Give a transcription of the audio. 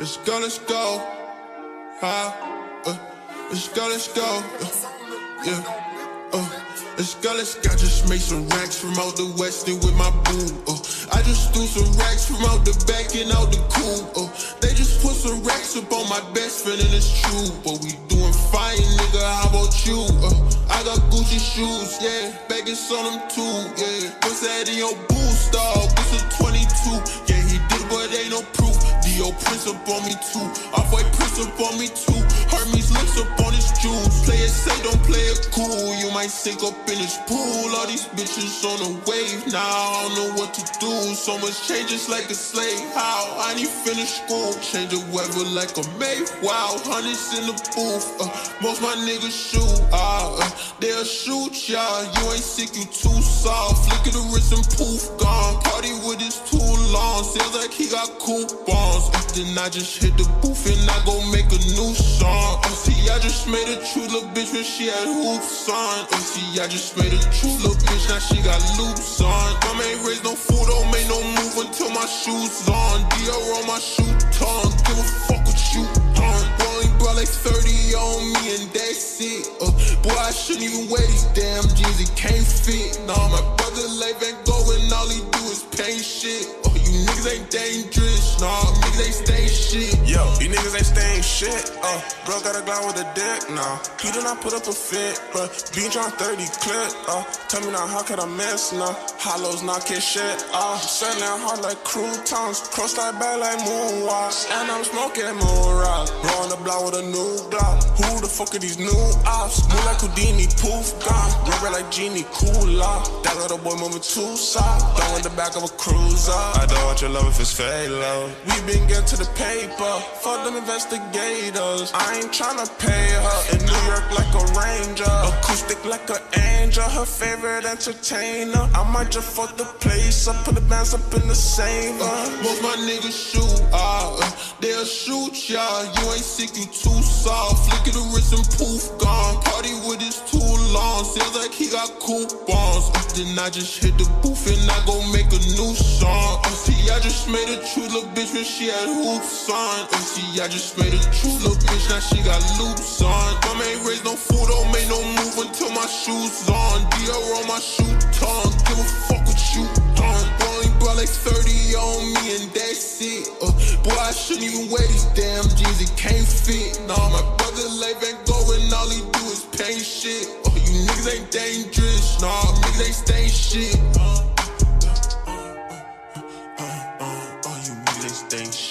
Let's go, let's go. Huh? Uh, let's go, let's go. Uh, yeah. Uh, let's go, let's go. I just made some racks from out the west and with my boo. Uh, I just threw some racks from out the back and out the cool. Uh, they just put some racks up on my best friend and it's true. But we doing fine, nigga. How about you? Uh, I got Gucci shoes, yeah. Baggage on them too, yeah. What's that in your boost, dog? This is Prince up on me too. Off white Prince up on me too. Hermes lips up on his jewels. Play it safe, don't play it cool. You might sink up in his pool. All these bitches on a wave now. I don't know what to do. So much changes like a slave. How? I need finish school. Change the weather like a May. Wow, hundreds in the booth. Uh, most my niggas shoot. Ah, uh, they'll shoot y'all. You ain't sick, you too soft. Flick of the wrist and poof gone. Party with his long. Sounds like he got coupons. Then I just hit the booth and I go make a new song. Uh, see, I just made a true little bitch when she had hoops on. Uh, see, I just made a true little bitch, now she got loops on. Mama ain't raised no food, don't make no move until my shoes on. Dior on my shoe tongue. Give a fuck what you on. Only brought like 30 on me and that's it. Uh, boy, I shouldn't even wear these damn jeans, it can't fit. Nah, my brother life ain't going, all he do is paint shit. Niggas ain't dangerous, nah, niggas ain't staying shit. Yo, you niggas ain't staying shit. Uh, bro got a glide with a dick now. He did not put up a fit, but being on 30 clip. Uh, tell me now, how could I miss now? Hollows knock his shit off. Selling hard like croutons. Cross like bag like moonwalk. And I'm smoking moon rock. Bro the block with a new block. Who the fuck are these new ops? Move like Houdini, poof, gone. Rubber like Genie, cool off. That little boy moving too soft. Throw in the back of a cruiser. I don't want your love if it's fake love. We been getting to the paper. Fuck them investigators. I ain't tryna pay her. In New York like a ranger. Acoustic like an angel. Her favorite entertainer. I might just fuck the place up. Put the bands up in the same. Uh. Most my niggas shoot, ah, uh, they'll shoot y'all. You ain't sick, you too soft. Flick of the wrist and poof gone. Party with his too long. Sounds like he got coupons. Uh, then I just hit the booth and I go make a new song. Uh, see, I just made a true little bitch when she had hoops on. Uh, see, I just made a true little bitch, now she got loops on. Mama ain't raised no food, don't make no my shoes on, Dior on my shoe tongue. Give a fuck what you done. Rolling brought like 30 on me and that's it. Uh, boy, I shouldn't even wear these damn jeans, it can't fit. Nah, my brother life ain't going, all he do is paint shit. Uh, you niggas ain't dangerous, nah, niggas ain't stain shit. Uh, uh, uh, uh, uh, uh, uh, you niggas ain't stain shit.